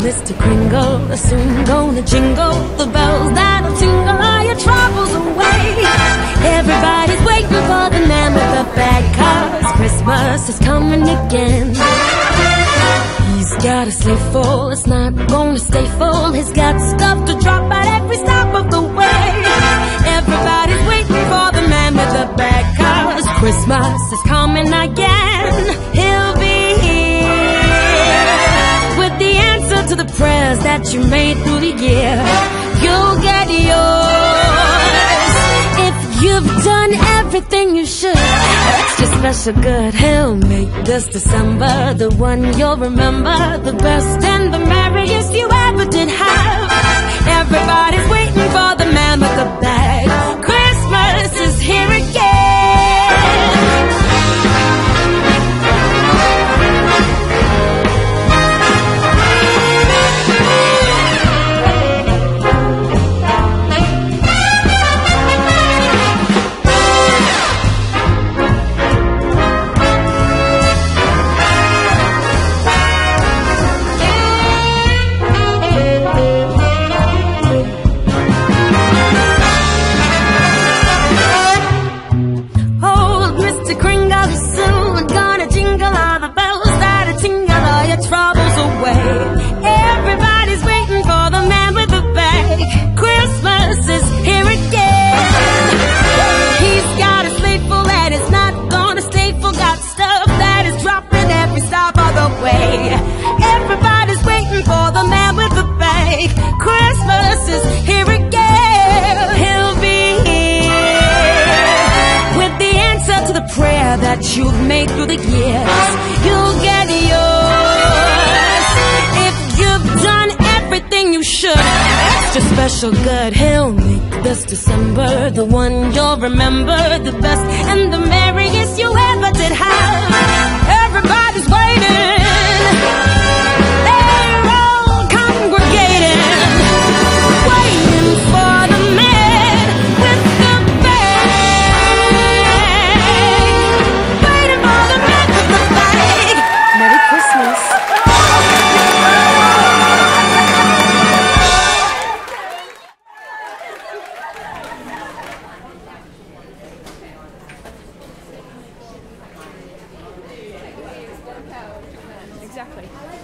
Mr. Kringle, soon gonna jingle the bells that'll tingle all your troubles away. Everybody's waiting for the man with the bad cars. Christmas is coming again. He's got a sleigh full, it's not gonna stay full. He's got stuff to drop at every stop of the way. The prayers that you made through the year. You'll get yours if you've done everything you should. It's Extra special good. He'll make this December the one you'll remember, the best and away. Everybody's waiting for the man with the bag. Christmas is here again. He's got a slate full and it's not gonna stay full. Got stuff that is dropping every stop of the way. Everybody's waiting for the man with the bag. Christmas is here again. He'll be here with the answer to the prayer that you've made through the years. You'll get you should. Extra special good, he'll make this December the one you'll remember, the best. And the merriest Exactly.